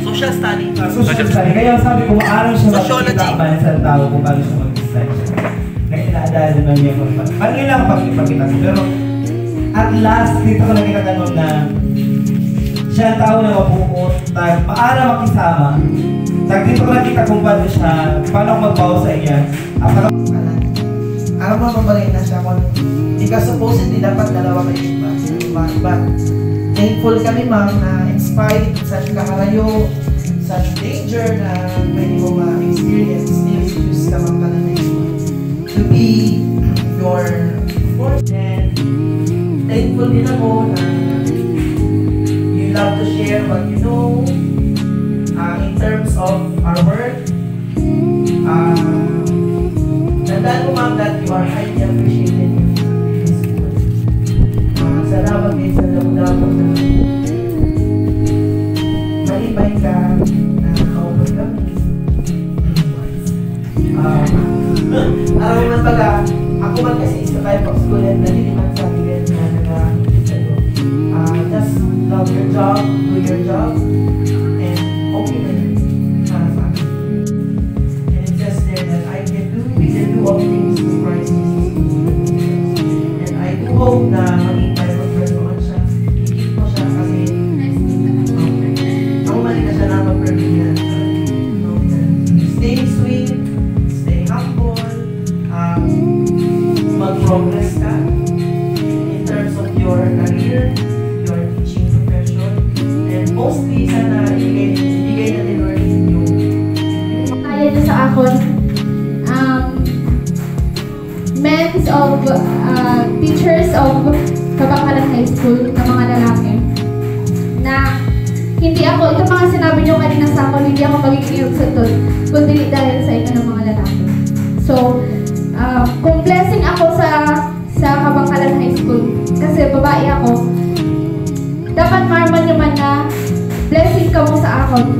Social study. ah, social study. Kaya sabi ko, maaaraw siya makikita sa tao kung paano siya mag-decide. Kaya inaadala naman niya kung paano. Parang yun lang ang pagkipagkita. Pero, at last, dito ko nakita ganun na siya ang tao na mabuot, tag, maaaraw makisama. Tag, dito ko nakita kung paano siya, paano ako magbawa sa iya. At saka, Alam mo mabalay na siya kung because supposedly dapat dalawa kayo ba? Diba? But thankful kami ma'am na in spite of such kaharayo, such danger na pwede mo ma-experience, still choose ka ma'am ka na next one to be your force. And thankful din ako na you love to share what you know uh, in terms of our work. Uh, Tandaan mo ma'am that you are highly appreciated in this school. Uh, salamat din sa damdaman na malibay ka na kaupag kami. Uh, araw man baga, ako man kasi sa tayo pag school and naliliman job, do your job, and yun. Para sa akin. And it says there that I can do, we can do all things through Christ. And I do hope na maging tayo mag-performan siya. Higit mo siya kasi mali na. Stay sweet, stay humble, um, mag-progress ka in terms of your career, men's of uh, teachers of Kabakalan High School na mga lalaki na hindi ako, ito mga sinabi niyo kanina sa akin, hindi ako magiging sutod, kundi dahil sa inyo ng mga lalaki. So, um, kung blessing ako sa sa Kabakalan High School, kasi babae ako, dapat marman nyo man na blessing ka mo sa akon,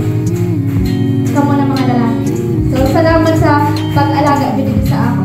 kamo ng mga lalaki. So, salamat sa pag-alaga binigay sa ako.